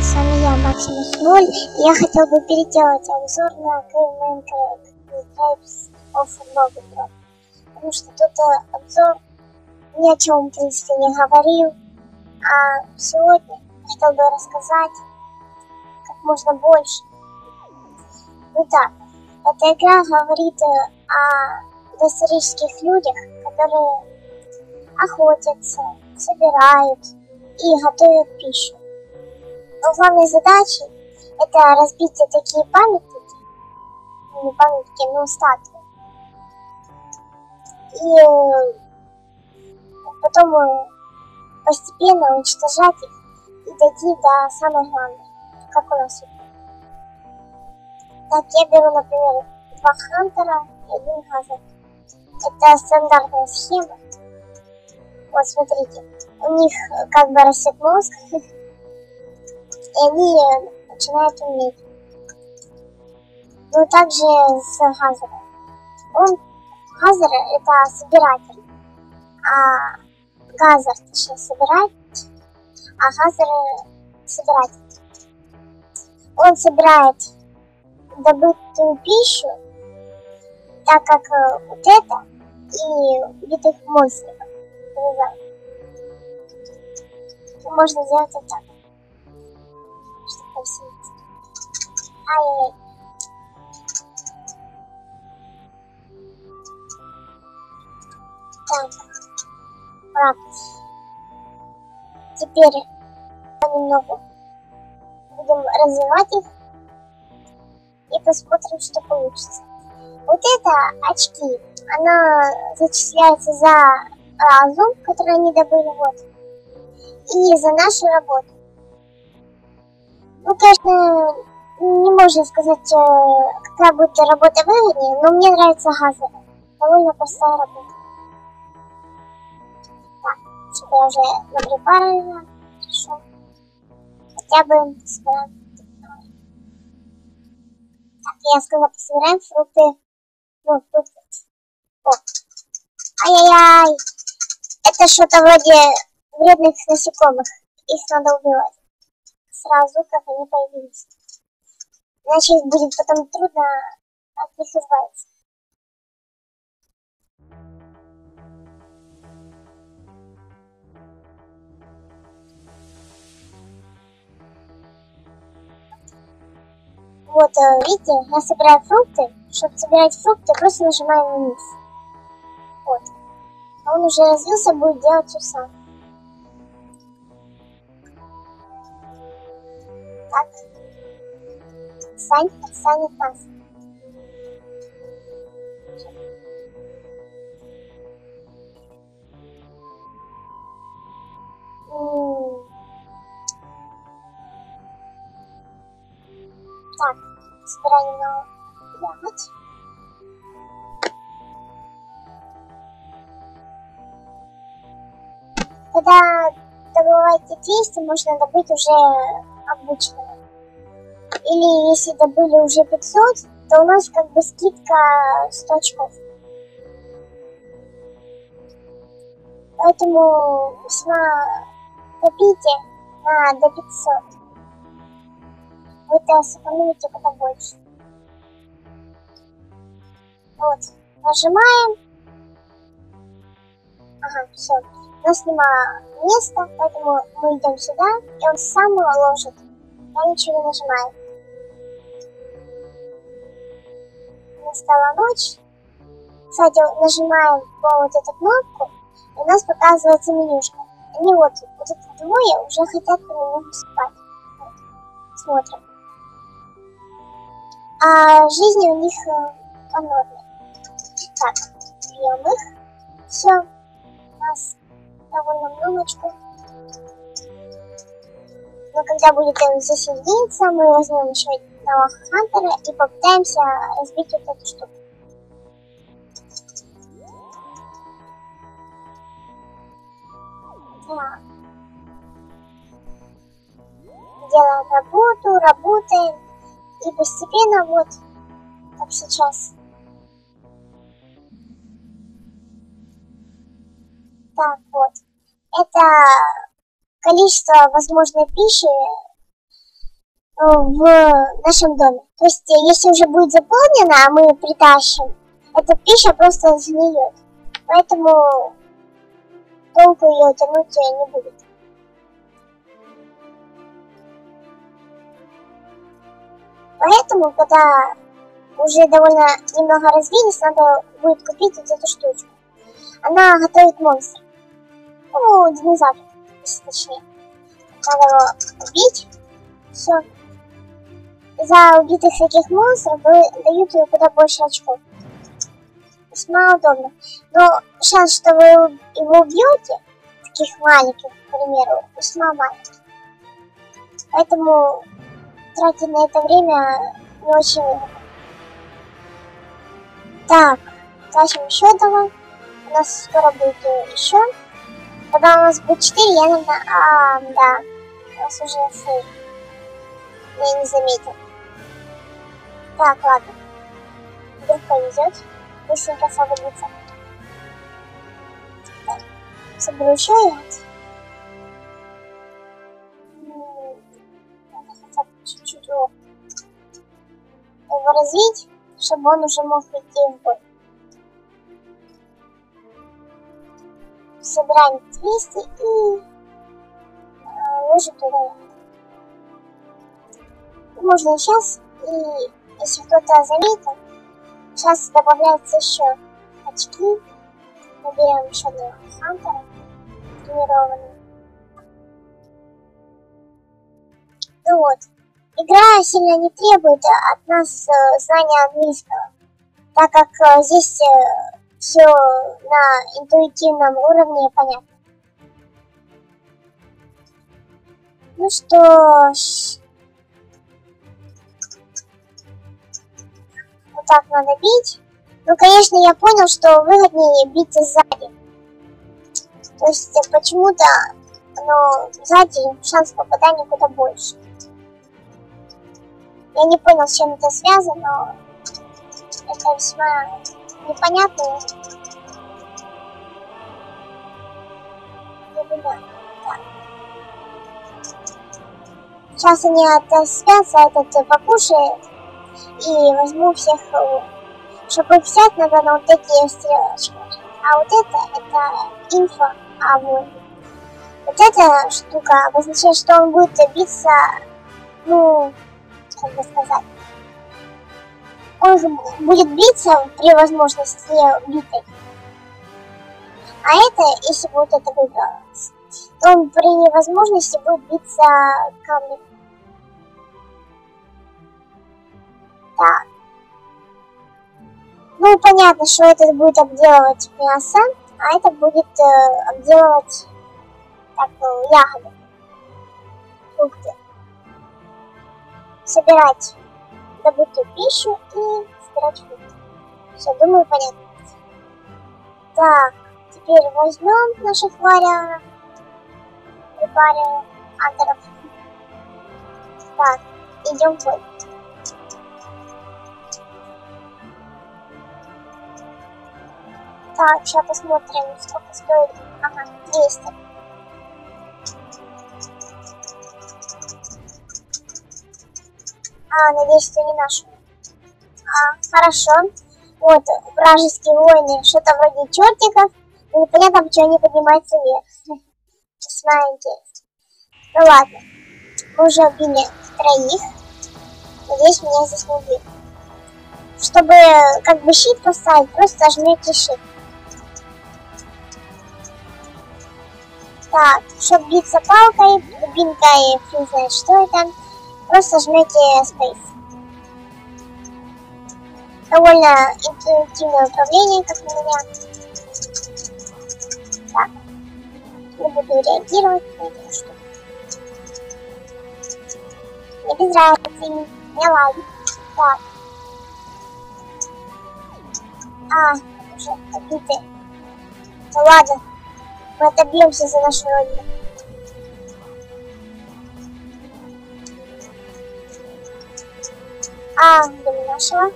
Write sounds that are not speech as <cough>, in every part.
с вами я, Максимус 0, и я хотел бы переделать обзор на Caveman Tribes of Robotron, потому что тут э, обзор ни о чем, в принципе, не говорил, а сегодня хотел бы рассказать как можно больше. Ну так, эта игра говорит э, о доисторических людях, которые охотятся, собирают и готовят пищу. Но главной задачей это разбить такие памятники, ну, не памятники, но статуи. И э, потом э, постепенно уничтожать их и дойти до самой главной, как у нас. Так, я беру, например, два хантера и один газер. Это стандартная схема. Вот смотрите, у них как бы растет мозг, <laughs> они начинают уметь. Ну, также с gatherer ом. Он, gatherer это собиратель, а gather, точнее, собирать, а gatherer собиратель. Он собирает добытую пищу, так как э, вот это и убитых монстров. Можно сделать вот так. Ай-яй-яй. Так. Ладно. Теперь понемногу будем развивать их и посмотрим, что получится. Вот это очки, она зачисляется за разум, который они добыли, вот, и за нашу работу. Ну, конечно, не можно сказать, э, какая будет работа выгоднее, но мне нравится газовая. Довольно простая работа. Так, теперь я уже набрепарила. Хорошо. Хотя бы собираем. Так, я сказала, пособираем фрукты. Ну, фрукты. О. Ай-яй-яй. Это что-то вроде вредных насекомых. Их надо убивать сразу, как они появились. Иначе будет потом трудно от них избавиться. Вот, э, видите, я собираю фрукты. Чтобы собирать фрукты, просто нажимаю вниз. Вот. А он уже развился, будет делать все сам. так Сань отстанет нас. Так, на ягод. Когда добываете 200, можно добыть уже обычная. Или если добыли уже 500, то у нас как бы скидка 100 очков. Поэтому весьма копите на до 500. Вы-то сэкономите куда больше. Вот, нажимаем. Ага, все нас нема места, поэтому мы идем сюда, и он сам его ложит. Я ничего не нажимаю. Настала ночь. Кстати, нажимаем вот эту кнопку, и у нас показывается менюшка. Они вот, вот это двое уже хотят понемногу спать. Вот. Смотрим. А жизни у них э, по норме. Так, бьем их. Все. У нас довольно многочко. Но когда будет он засоединиться, мы возьмем еще одного хантера и попытаемся разбить вот эту штуку. Делаем работу, работаем. И постепенно вот, как сейчас, Так, вот. Это количество возможной пищи в нашем доме. То есть, если уже будет заполнено, а мы притащим, эта пища просто сгниет. Поэтому толку ее тянуть не будет. Поэтому, когда уже довольно немного развились, надо будет купить вот эту штучку. Она готовит монстр. Ну, динозавр, если точнее. Надо его убить. Все. За убитых таких монстров дают ей куда больше очков. Весьма удобно. Но шанс, что вы его убьете, таких маленьких, к примеру, весьма маленький. Поэтому тратить на это время не очень выгодно. Так, тащим еще одного. У нас скоро будет еще. Когда у нас будет 4, я, наверное... А, да. У нас уже фейк. Я не заметил. Так, ладно. Вдруг повезет. Быстренько освободиться. Так. Соберу еще бы чуть-чуть его развить, чтобы он уже мог идти в бой. Собираем 200 и э, ложим туда. Можно сейчас, и если кто-то заметил, сейчас добавляется еще очки. Наберем еще одного хантера тренированного. Ну вот, Игра сильно не требует от нас э, знания английского, так как э, здесь э, все на интуитивном уровне понятно. Ну что ж, так надо бить. Ну, конечно, я понял, что выгоднее бить сзади. То есть почему-то, но сзади шанс попадания куда больше. Я не понял, с чем это связано, но это весьма непонятно. Так. Сейчас они отоспятся, этот э, покушает, и возьму всех, э, чтобы взять, надо на вот такие стрелочки. А вот это, это инфо о воине. Вот эта штука обозначает, что он будет биться, ну, как бы сказать. Он будет биться при возможности битой. А это, если бы вот это выбралось, то он при возможности будет биться камнем. Так. Ну, понятно, что этот будет обделывать мясо, а это будет э, обделывать так, э, ягоды, фрукты собирать добытую пищу и собирать фрукты. Все, думаю, понятно. Так, теперь возьмем наших. Варя... Антеров. Так, идем в Так, сейчас посмотрим, сколько стоит. Ага, 200. А, надеюсь, что не наш. А, хорошо. Вот, вражеские воины, что-то вроде чертиков. Но непонятно, почему они поднимаются вверх. Интересно. Ну ладно. Мы уже убили троих. Надеюсь, меня здесь не убьют. Чтобы как бы щит поставить, просто жмете щит. Так, чтобы биться палкой, дубинкой, фиг знает что это. Просто жмете Space. Довольно интуитивное управление, как на меня. Так. Не буду реагировать на эту штуку. Мне без разницы, не ладно. Так. А, уже отбиты. Ну ладно, мы отобьемся за нашу родину. А, до нашего.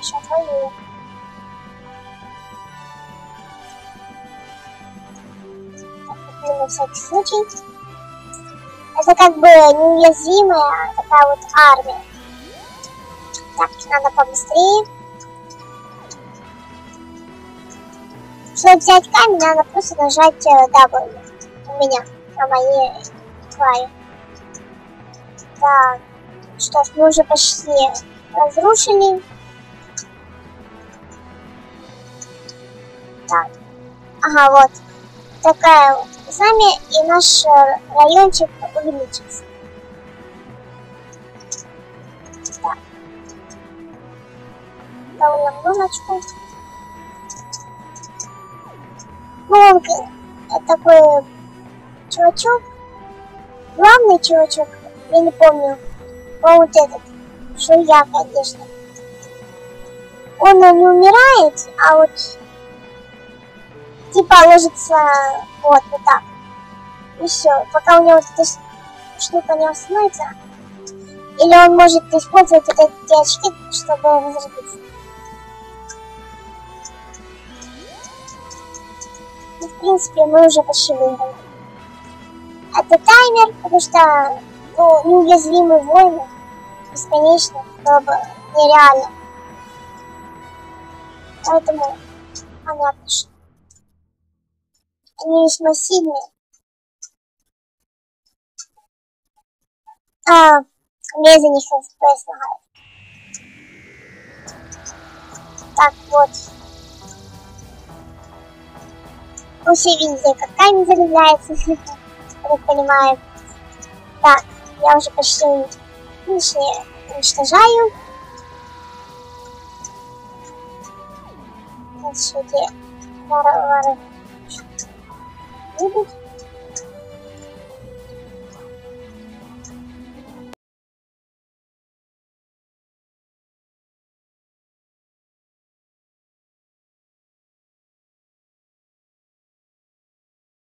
Еще твою. На всякий случай. Это как бы неуязвимая такая вот армия. Так, надо побыстрее. Взять камень, надо просто нажать э, W у меня, на моей твари. Так, что ж, мы уже почти разрушили. Так, ага, вот. Такая вот знамя, и наш э, райончик увеличится. Так. Довольно многочку. Ну, он такой чувачок. Главный чувачок, я не помню, по вот этот, что я, конечно. Он не умирает, а вот типа ложится вот, вот так. И все, пока у него эта штука не остановится. Или он может использовать вот эти очки, чтобы возродиться. Принципе, мы уже почти выиграли. Это таймер, потому что ну, неуязвимые войны бесконечно было бы нереально. Поэтому понятно, что они весьма сильные. А, мне за них FPS лагает. Так, вот. Все видите, как камень залезается, я так понимаю. Так, я уже почти лишнее уничтожаю. Сейчас где? Вара, вара. Любит.